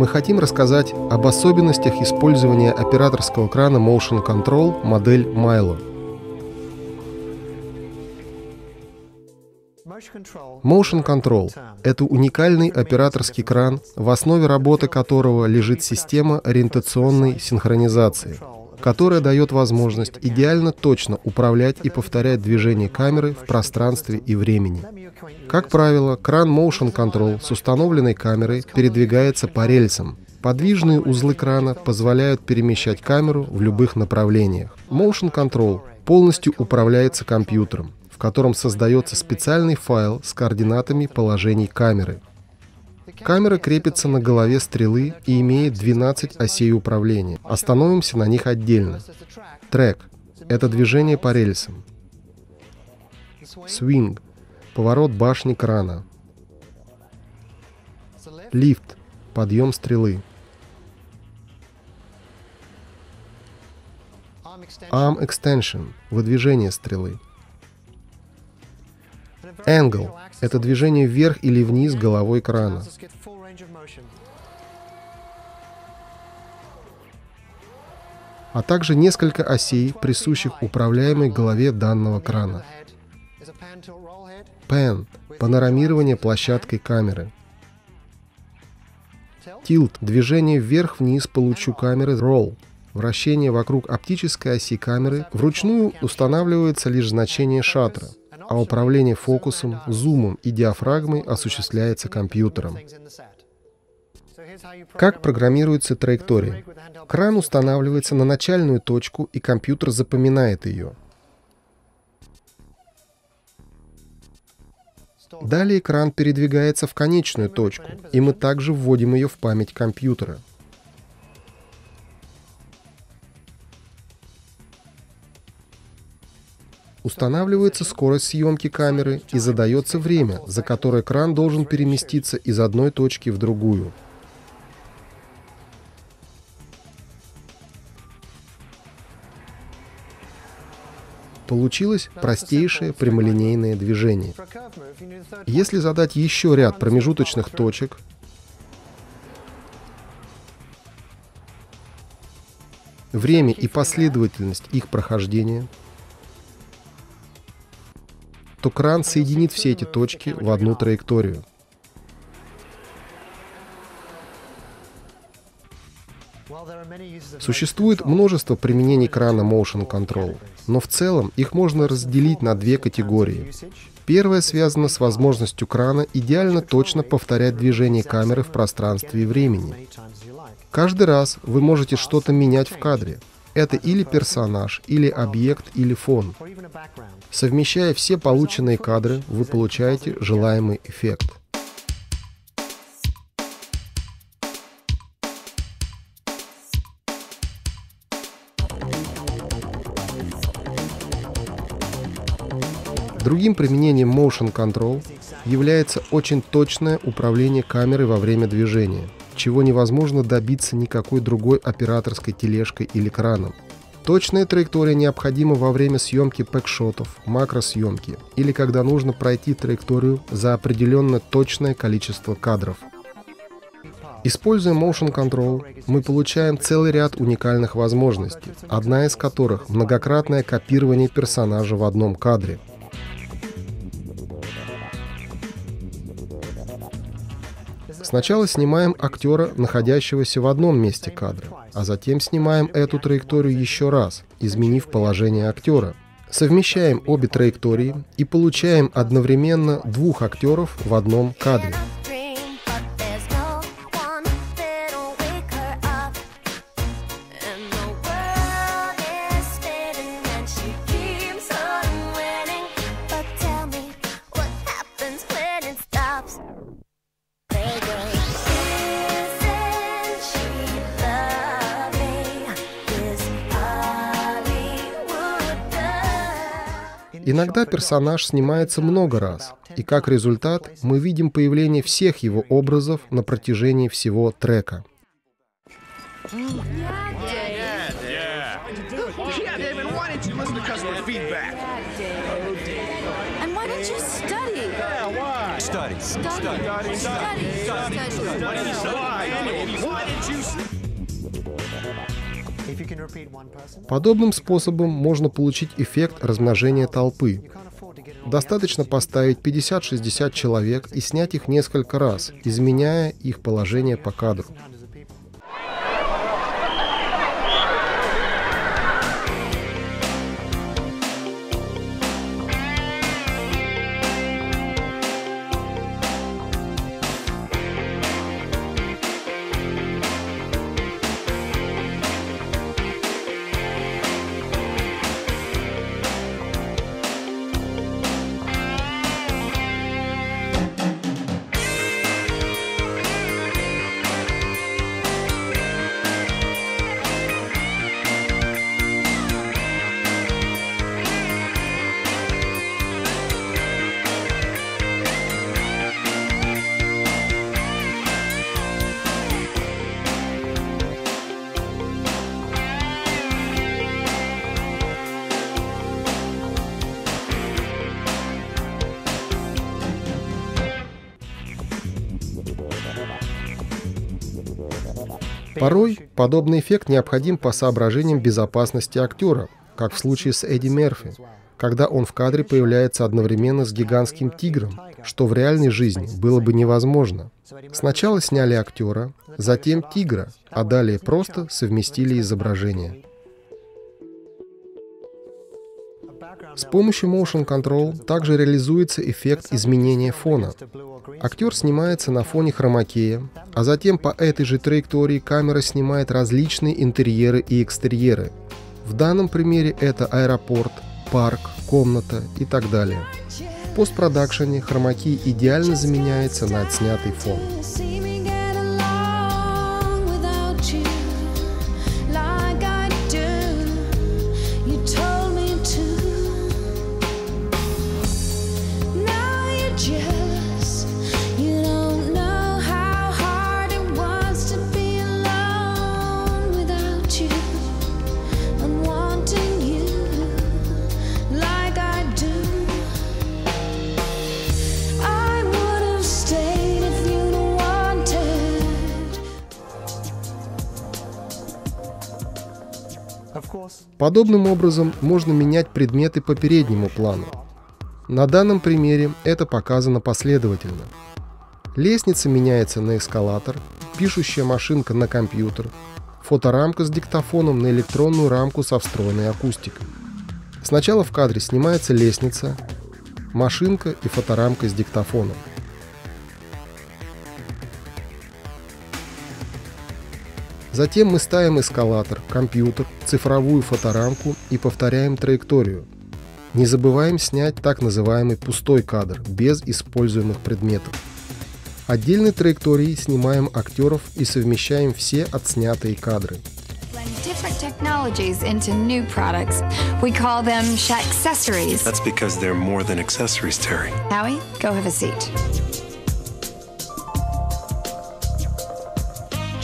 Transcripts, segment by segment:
Мы хотим рассказать об особенностях использования операторского крана Motion Control модель Milo. Motion Control — это уникальный операторский кран, в основе работы которого лежит система ориентационной синхронизации — которая дает возможность идеально точно управлять и повторять движение камеры в пространстве и времени. Как правило, кран Motion Control с установленной камерой передвигается по рельсам. Подвижные узлы крана позволяют перемещать камеру в любых направлениях. Motion Control полностью управляется компьютером, в котором создается специальный файл с координатами положений камеры – Камера крепится на голове стрелы и имеет 12 осей управления. Остановимся на них отдельно. Трек — это движение по рельсам. Свинг — поворот башни крана. Лифт — подъем стрелы. Arm extension — выдвижение стрелы. Angle — это движение вверх или вниз головой крана. а также несколько осей, присущих управляемой голове данного крана. Pan — панорамирование площадкой камеры. Tilt — движение вверх-вниз по лучу камеры Roll — вращение вокруг оптической оси камеры. Вручную устанавливается лишь значение шаттера — а управление фокусом, зумом и диафрагмой осуществляется компьютером. Как программируется траектория? Кран устанавливается на начальную точку, и компьютер запоминает ее. Далее кран передвигается в конечную точку, и мы также вводим ее в память компьютера – Устанавливается скорость съемки камеры и задается время, за которое кран должен переместиться из одной точки в другую. Получилось простейшее прямолинейное движение. Если задать еще ряд промежуточных точек, время и последовательность их прохождения – то кран соединит все эти точки в одну траекторию. Существует множество применений крана Motion Control, но в целом их можно разделить на две категории. Первая связана с возможностью крана идеально точно повторять движение камеры в пространстве и времени. Каждый раз вы можете что-то менять в кадре, это или персонаж, или объект, или фон. Совмещая все полученные кадры, вы получаете желаемый эффект. Другим применением Motion Control является очень точное управление камерой во время движения – чего невозможно добиться никакой другой операторской тележкой или краном. Точная траектория необходима во время съемки пэкшотов, макросъемки или когда нужно пройти траекторию за определенно точное количество кадров. Используя Motion Control, мы получаем целый ряд уникальных возможностей, одна из которых – многократное копирование персонажа в одном кадре – Сначала снимаем актера, находящегося в одном месте кадра, а затем снимаем эту траекторию еще раз, изменив положение актера. Совмещаем обе траектории и получаем одновременно двух актеров в одном кадре. Иногда персонаж снимается много раз, и как результат мы видим появление всех его образов на протяжении всего трека. Подобным способом можно получить эффект размножения толпы. Достаточно поставить 50-60 человек и снять их несколько раз, изменяя их положение по кадру. Порой подобный эффект необходим по соображениям безопасности актера, как в случае с Эдди Мерфи, когда он в кадре появляется одновременно с гигантским тигром, что в реальной жизни было бы невозможно. Сначала сняли актера, затем тигра, а далее просто совместили изображение. С помощью Motion Control также реализуется эффект изменения фона. Актер снимается на фоне хромакея, а затем по этой же траектории камера снимает различные интерьеры и экстерьеры. В данном примере это аэропорт, парк, комната и так далее. В постпродакшене хромакей идеально заменяется на отснятый фон. Подобным образом можно менять предметы по переднему плану. На данном примере это показано последовательно. Лестница меняется на эскалатор, пишущая машинка на компьютер, фоторамка с диктофоном на электронную рамку со встроенной акустикой. Сначала в кадре снимается лестница, машинка и фоторамка с диктофоном. Затем мы ставим эскалатор, компьютер, цифровую фоторамку и повторяем траекторию. Не забываем снять так называемый пустой кадр, без используемых предметов. Отдельной траекторией снимаем актеров и совмещаем все отснятые кадры. blend different technologies into new products. We call them accessories. That's because they're more than accessories, Terry. Howie, go have a seat.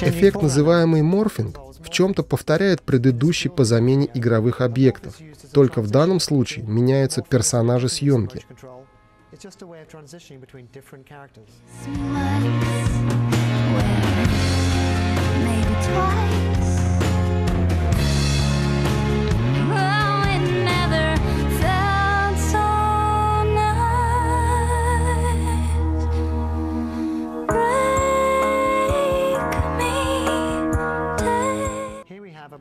Эффект, называемый морфинг, в чем-то повторяет предыдущий по замене игровых объектов. Только в данном случае меняются персонажи съемки. It's just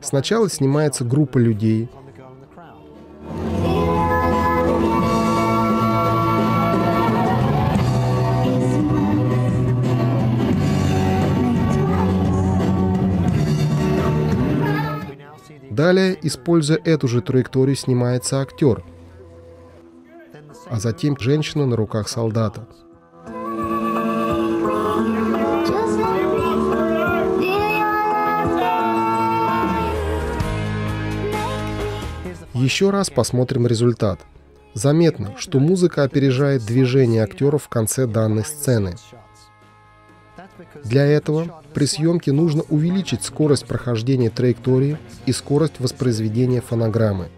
Сначала снимается группа людей, далее, используя эту же траекторию, снимается актер, а затем женщина на руках солдата. Еще раз посмотрим результат. Заметно, что музыка опережает движение актеров в конце данной сцены. Для этого при съемке нужно увеличить скорость прохождения траектории и скорость воспроизведения фонограммы.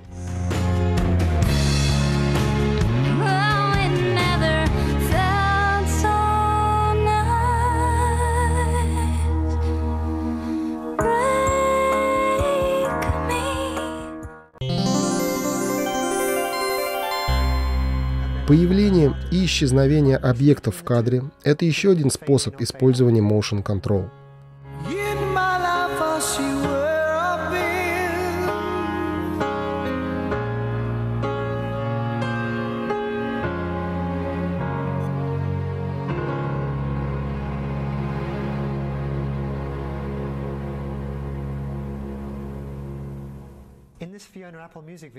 Появление и исчезновение объектов в кадре – это еще один способ использования motion control.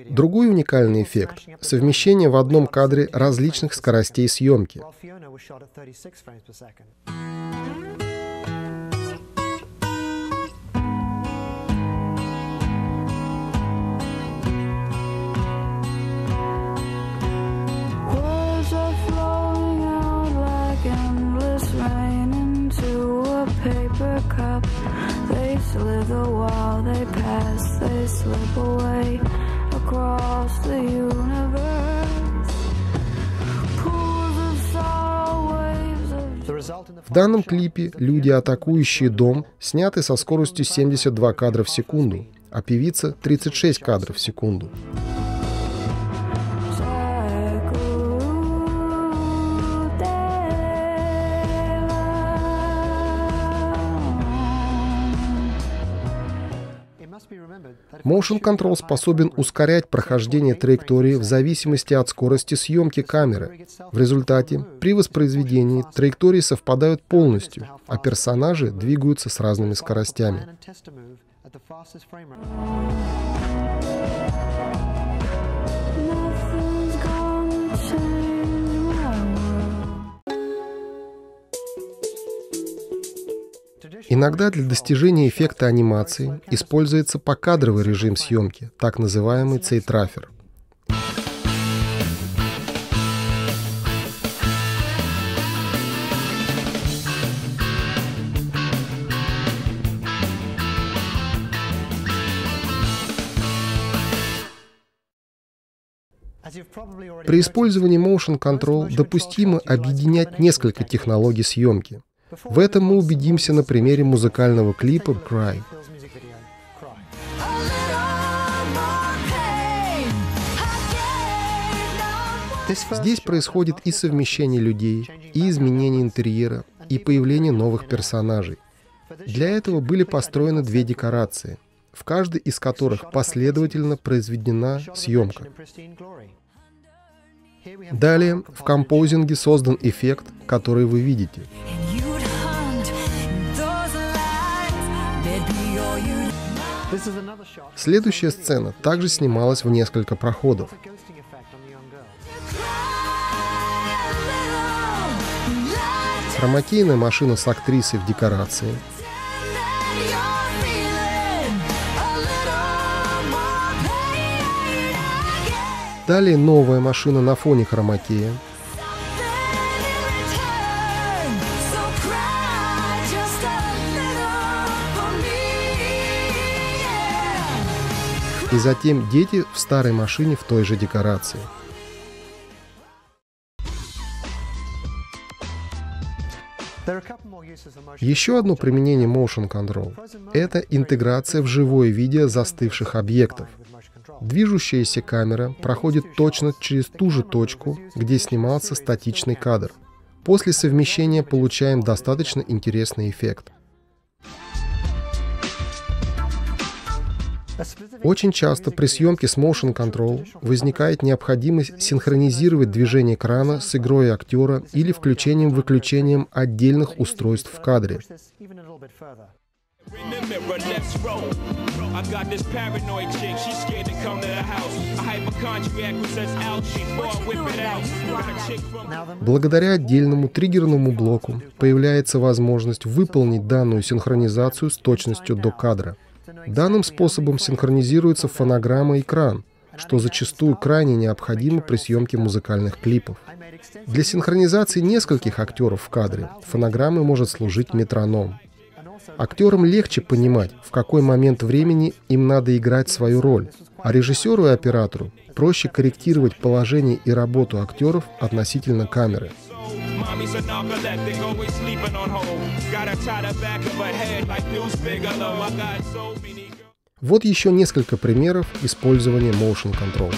Другой уникальный эффект – совмещение в одном кадре различных скоростей съемки. В данном клипе люди, атакующие дом, сняты со скоростью 72 кадра в секунду, а певица — 36 кадров в секунду. Motion Control способен ускорять прохождение траектории в зависимости от скорости съемки камеры. В результате, при воспроизведении траектории совпадают полностью, а персонажи двигаются с разными скоростями. Иногда для достижения эффекта анимации используется покадровый режим съемки, так называемый цейтрафер. При использовании Motion Control допустимо объединять несколько технологий съемки. В этом мы убедимся на примере музыкального клипа «Cry». Здесь происходит и совмещение людей, и изменение интерьера, и появление новых персонажей. Для этого были построены две декорации, в каждой из которых последовательно произведена съемка. Далее в композинге создан эффект, который вы видите. Следующая сцена также снималась в несколько проходов. Хромакейная машина с актрисой в декорации. Далее новая машина на фоне хромакея. И затем дети в старой машине в той же декорации. Еще одно применение Motion Control – это интеграция в живое видео застывших объектов. Движущаяся камера проходит точно через ту же точку, где снимался статичный кадр. После совмещения получаем достаточно интересный эффект. Очень часто при съемке с Motion Control возникает необходимость синхронизировать движение экрана с игрой актера или включением-выключением отдельных устройств в кадре. Благодаря отдельному триггерному блоку появляется возможность выполнить данную синхронизацию с точностью до кадра. Данным способом синхронизируется фонограмма и экран, что зачастую крайне необходимо при съемке музыкальных клипов. Для синхронизации нескольких актеров в кадре фонограммой может служить метроном. Актерам легче понимать, в какой момент времени им надо играть свою роль, а режиссеру и оператору проще корректировать положение и работу актеров относительно камеры. Mommy's a narcoleptic, always sleeping on hold. Вот еще несколько примеров использования motion control.